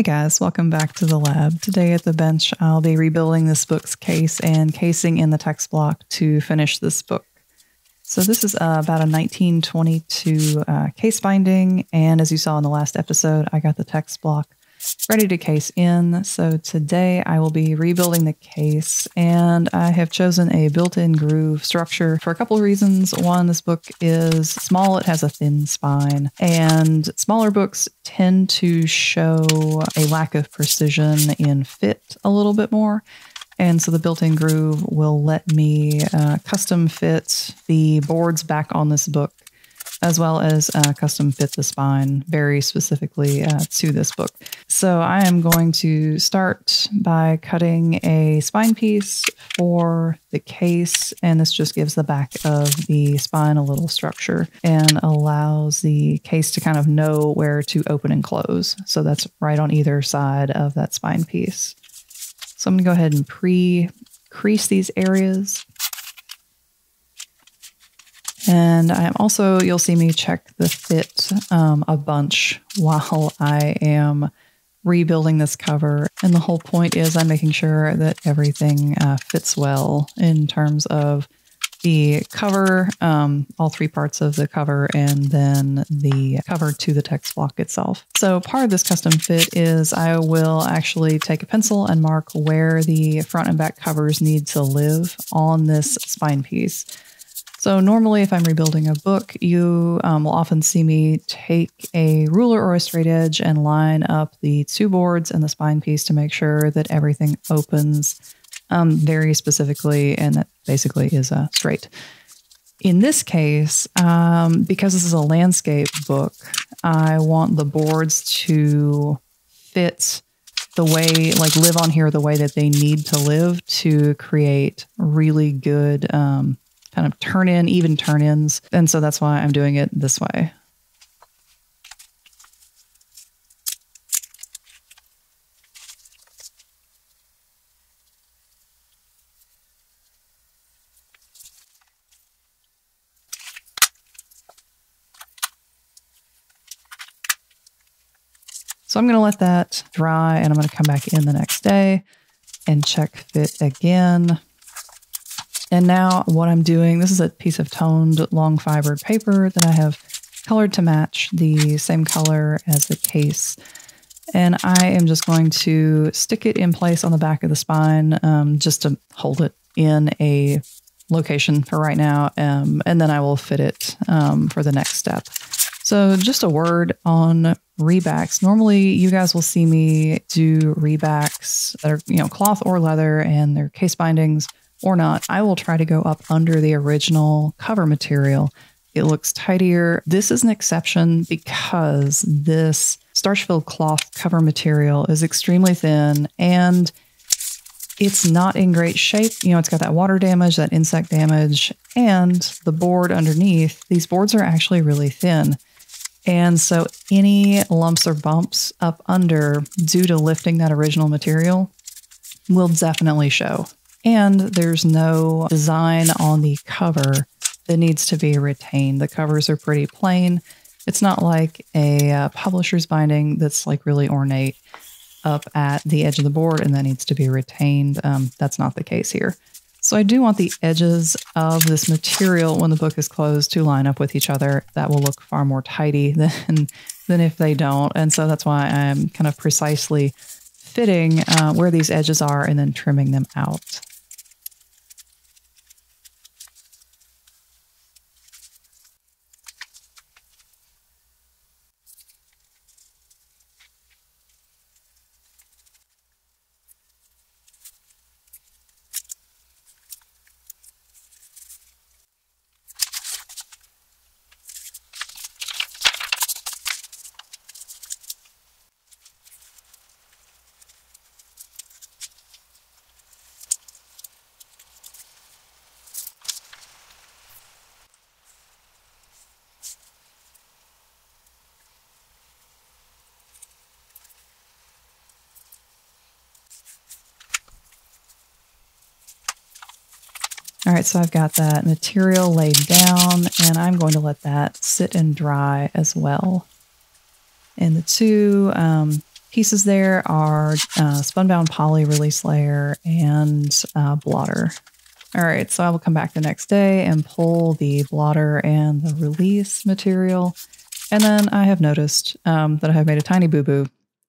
Hey guys, welcome back to the lab. Today at the bench, I'll be rebuilding this book's case and casing in the text block to finish this book. So this is uh, about a 1922 uh, case binding, and as you saw in the last episode, I got the text block ready to case in. So today I will be rebuilding the case and I have chosen a built-in groove structure for a couple of reasons. One, this book is small, it has a thin spine and smaller books tend to show a lack of precision in fit a little bit more. And so the built-in groove will let me uh, custom fit the boards back on this book as well as uh, custom fit the spine very specifically uh, to this book. So I am going to start by cutting a spine piece for the case, and this just gives the back of the spine a little structure and allows the case to kind of know where to open and close. So that's right on either side of that spine piece. So I'm going to go ahead and pre-crease these areas. And I'm also, you'll see me check the fit um, a bunch while I am rebuilding this cover. And the whole point is I'm making sure that everything uh, fits well in terms of the cover, um, all three parts of the cover, and then the cover to the text block itself. So part of this custom fit is I will actually take a pencil and mark where the front and back covers need to live on this spine piece. So, normally, if I'm rebuilding a book, you um, will often see me take a ruler or a straight edge and line up the two boards and the spine piece to make sure that everything opens um, very specifically and that basically is a straight. In this case, um, because this is a landscape book, I want the boards to fit the way, like live on here the way that they need to live to create really good um, kind of turn in, even turn ins. And so that's why I'm doing it this way. So I'm going to let that dry and I'm going to come back in the next day and check fit again. And now what I'm doing, this is a piece of toned long fibered paper that I have colored to match the same color as the case. And I am just going to stick it in place on the back of the spine um, just to hold it in a location for right now. Um, and then I will fit it um, for the next step. So just a word on rebacks. Normally you guys will see me do rebacks that are, you know, cloth or leather and they're case bindings or not, I will try to go up under the original cover material. It looks tidier. This is an exception because this starch filled cloth cover material is extremely thin and it's not in great shape. You know, it's got that water damage, that insect damage, and the board underneath. These boards are actually really thin. And so any lumps or bumps up under due to lifting that original material will definitely show. And there's no design on the cover that needs to be retained. The covers are pretty plain. It's not like a uh, publisher's binding that's like really ornate up at the edge of the board and that needs to be retained. Um, that's not the case here. So I do want the edges of this material when the book is closed to line up with each other. That will look far more tidy than, than if they don't. And so that's why I'm kind of precisely fitting uh, where these edges are and then trimming them out. All right, so I've got that material laid down and I'm going to let that sit and dry as well. And the two um, pieces there are uh, spunbond poly release layer and uh, blotter. All right, so I will come back the next day and pull the blotter and the release material. And then I have noticed um, that I have made a tiny boo-boo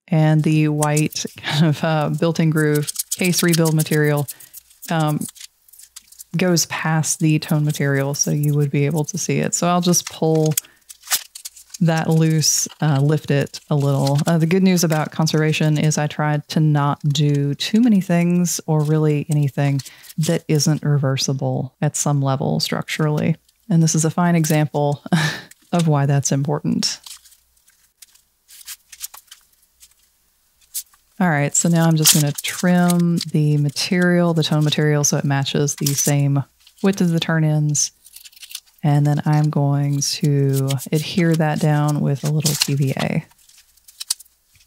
and the white kind of uh, built-in groove case rebuild material um, goes past the tone material so you would be able to see it. So I'll just pull that loose, uh, lift it a little. Uh, the good news about conservation is I tried to not do too many things or really anything that isn't reversible at some level structurally. And this is a fine example of why that's important. All right, so now I'm just going to trim the material, the tone material, so it matches the same width of the turn ins. And then I'm going to adhere that down with a little PVA.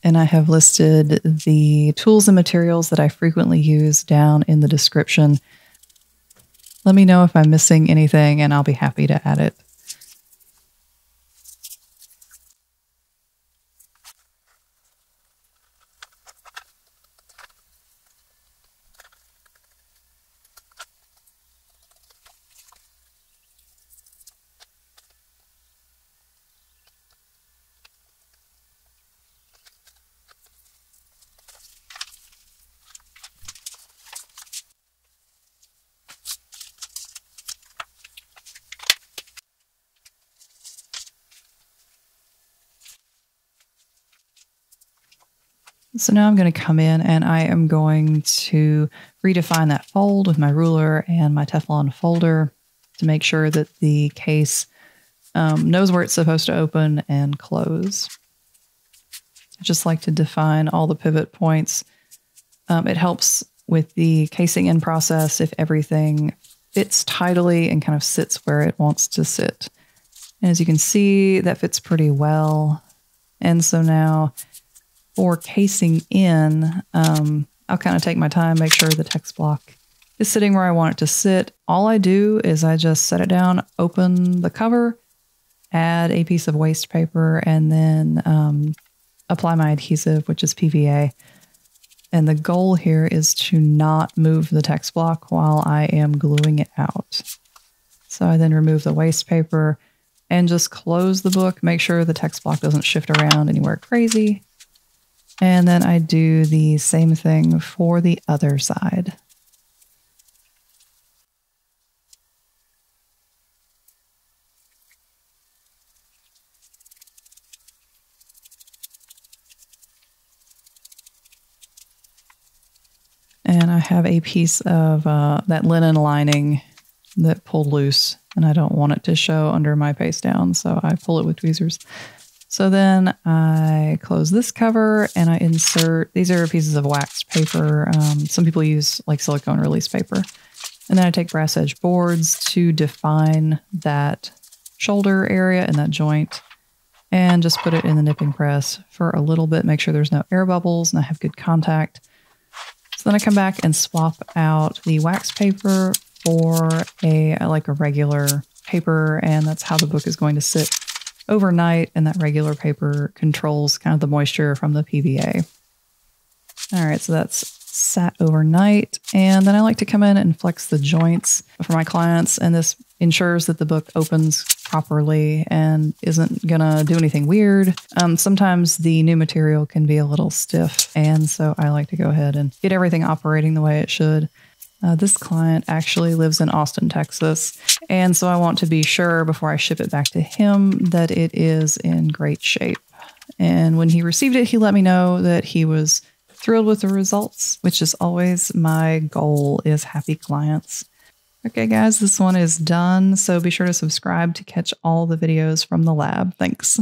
And I have listed the tools and materials that I frequently use down in the description. Let me know if I'm missing anything and I'll be happy to add it. So now I'm going to come in and I am going to redefine that fold with my ruler and my Teflon folder to make sure that the case um, knows where it's supposed to open and close. I just like to define all the pivot points. Um, it helps with the casing in process if everything fits tidily and kind of sits where it wants to sit. And as you can see, that fits pretty well. And so now for casing in, um, I'll kind of take my time, make sure the text block is sitting where I want it to sit. All I do is I just set it down, open the cover, add a piece of waste paper, and then um, apply my adhesive, which is PVA. And the goal here is to not move the text block while I am gluing it out. So I then remove the waste paper and just close the book, make sure the text block doesn't shift around anywhere crazy. And then I do the same thing for the other side. And I have a piece of uh, that linen lining that pulled loose, and I don't want it to show under my paste down, so I pull it with tweezers. So then I close this cover and I insert, these are pieces of waxed paper. Um, some people use like silicone release paper. And then I take brass edge boards to define that shoulder area and that joint and just put it in the nipping press for a little bit, make sure there's no air bubbles and I have good contact. So then I come back and swap out the wax paper for a like a regular paper and that's how the book is going to sit overnight, and that regular paper controls kind of the moisture from the PVA. All right, so that's sat overnight. And then I like to come in and flex the joints for my clients, and this ensures that the book opens properly and isn't gonna do anything weird. Um, sometimes the new material can be a little stiff, and so I like to go ahead and get everything operating the way it should. Uh, this client actually lives in Austin, Texas. And so I want to be sure before I ship it back to him that it is in great shape. And when he received it, he let me know that he was thrilled with the results, which is always my goal is happy clients. Okay, guys, this one is done. So be sure to subscribe to catch all the videos from the lab. Thanks.